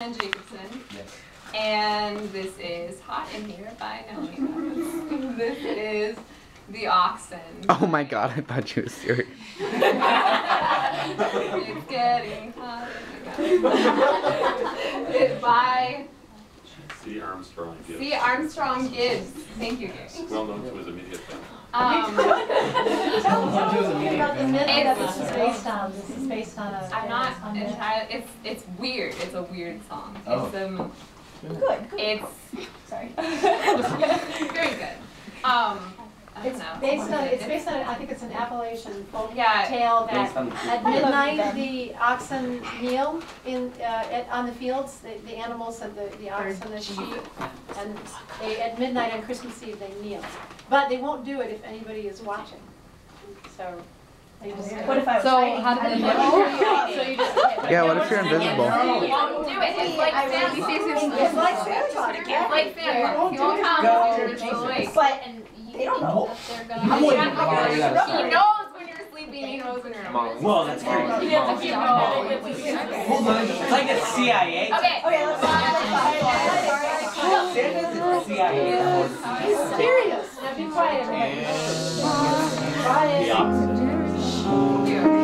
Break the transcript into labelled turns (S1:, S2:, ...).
S1: Ann Jacobson,
S2: Yes.
S1: and this is Hot in Here by Naomi. this is The Oxen.
S3: Oh my god, I thought you were serious.
S1: it's getting hot. in here. It's by
S4: C. Armstrong Gibbs.
S1: C. Armstrong Gibbs. Thank you, Gibbs.
S4: Well known to his immediate family.
S1: Um,
S5: myth that
S1: It's-
S5: this is based on. This is based on a.
S1: I'm not
S5: on a-
S1: entirely. It's it's weird. It's a weird song.
S2: Oh.
S1: It's um.
S5: Good, good.
S1: It's
S5: Sorry.
S1: very good. Um.
S5: It's based on, it's based on, I think it's an Appalachian folk
S1: Yeah.
S5: tale that at midnight, the oxen kneel in, uh, at, on the fields, the, the animals and the, the oxen, the sheep. And they, at midnight on Christmas Eve, they kneel. But they won't do it if anybody is watching. So they just.
S6: What if I was
S7: So
S6: hiding?
S7: how did they
S6: know?
S5: So you just.
S3: Yeah, what if you're invisible?
S1: You won't do it. It's like Santa Claus.
S6: It's like Santa Claus.
S1: It's like Santa Claus. He won't come.
S6: Go.
S1: You're still awake.
S6: But they don't know.
S2: I'm waiting for
S1: Yeah,
S2: you guys.
S1: He knows when you're sleeping. He knows when you're awake.
S2: Whoa, that's great.
S1: He doesn't keep knowing.
S2: Hold on, it's like a CIA.
S1: Okay.
S6: Okay, let's let's
S2: Santa's a CIA.
S5: He's serious. Now be quiet, everybody.
S4: The
S5: Quiet.
S4: Opposite.
S1: Christmas